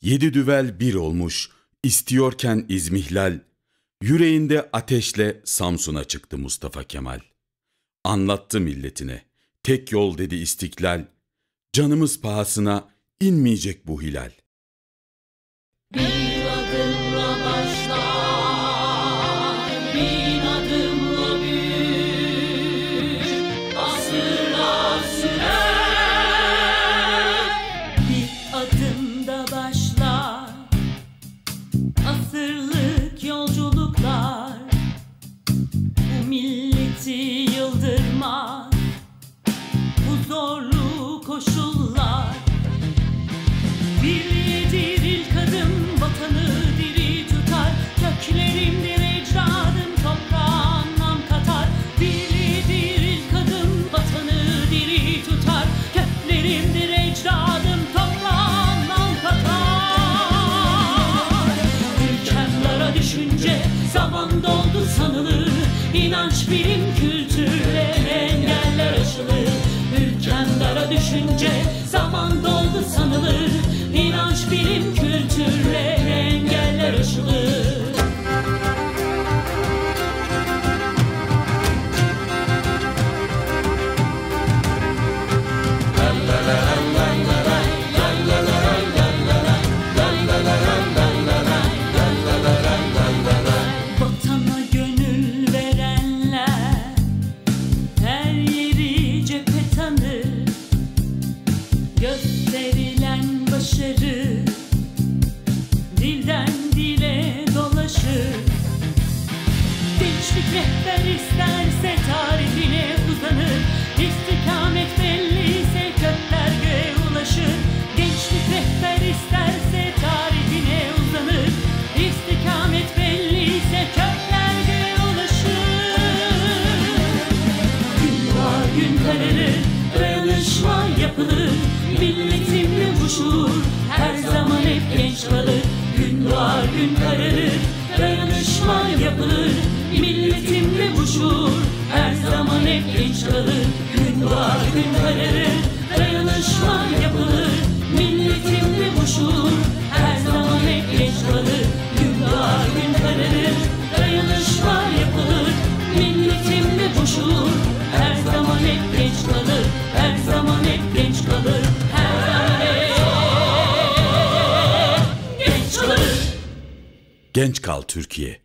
Yedi düvel bir olmuş, istiyorken izmihlal, yüreğinde ateşle Samsun'a çıktı Mustafa Kemal. Anlattı milletine, tek yol dedi istiklal, canımız pahasına inmeyecek bu hilal. Bir adımla başlar, milleti yıldırmaz, bu zorlu koşullar. Ülkem dara düşünce zaman doldu sanılır rehber isterse tarihine uzanır İstikamet belliyse kökler göğe ulaşır. Gençlik rehber isterse tarihine uzanır. İstikamet belliyse kökler göğe ulaşır. Gün var gün kararır Dayanışma yapılır. Milletimle bu şuur Her zaman hep genç kalır. Gün var gün kararır Dayanışma yapılır. Milletimle şuur Her zaman hep genç kalır. Gün var gün kararır. Dayanışma yapılır. Milletimle bu şuur Her zaman hep genç kalır. Gün var gün kararır. Dayanışma yapılır. Hep genç kalır. Her zaman hep genç kalır. Her zaman hep genç kalır. Genç kal Türkiye.